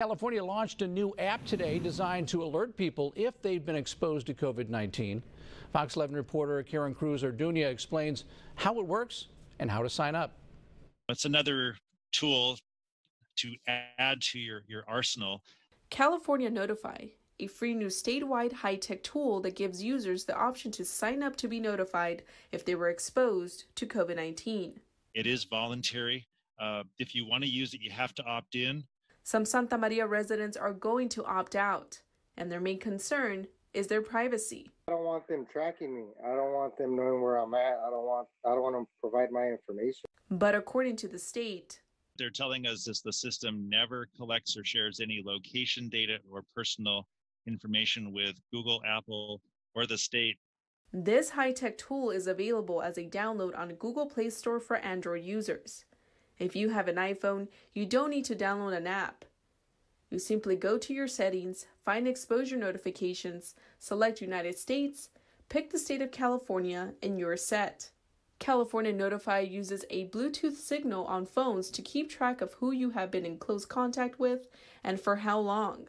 California launched a new app today designed to alert people if they've been exposed to COVID 19. Fox 11 reporter Karen Cruz Orduña explains how it works and how to sign up. It's another tool to add to your, your arsenal. California Notify, a free new statewide high tech tool that gives users the option to sign up to be notified if they were exposed to COVID 19. It is voluntary. Uh, if you want to use it, you have to opt in. Some Santa Maria residents are going to opt out, and their main concern is their privacy. I don't want them tracking me. I don't want them knowing where I'm at. I don't want I don't want to provide my information. But according to the state, they're telling us is the system never collects or shares any location data or personal information with Google, Apple, or the state. This high-tech tool is available as a download on Google Play Store for Android users. If you have an iPhone, you don't need to download an app. You simply go to your settings, find exposure notifications, select United States, pick the state of California, and you're set. California Notify uses a Bluetooth signal on phones to keep track of who you have been in close contact with and for how long.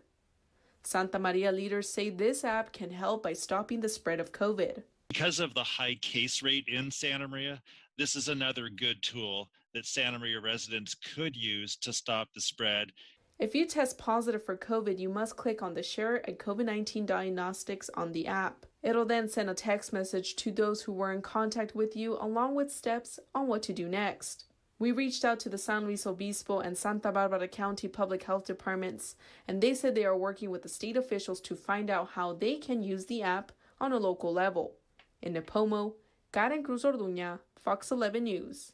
Santa Maria leaders say this app can help by stopping the spread of COVID. Because of the high case rate in Santa Maria, this is another good tool that Santa Maria residents could use to stop the spread. If you test positive for COVID, you must click on the Share a COVID 19 diagnostics on the app. It'll then send a text message to those who were in contact with you, along with steps on what to do next. We reached out to the San Luis Obispo and Santa Barbara County Public Health Departments, and they said they are working with the state officials to find out how they can use the app on a local level. In Nipomo, Karen Cruz Orduña, Fox 11 News.